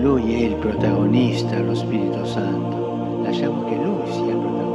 lui è il protagonista, lo Spirito Santo. Lasciamo che lui sia il protagonista.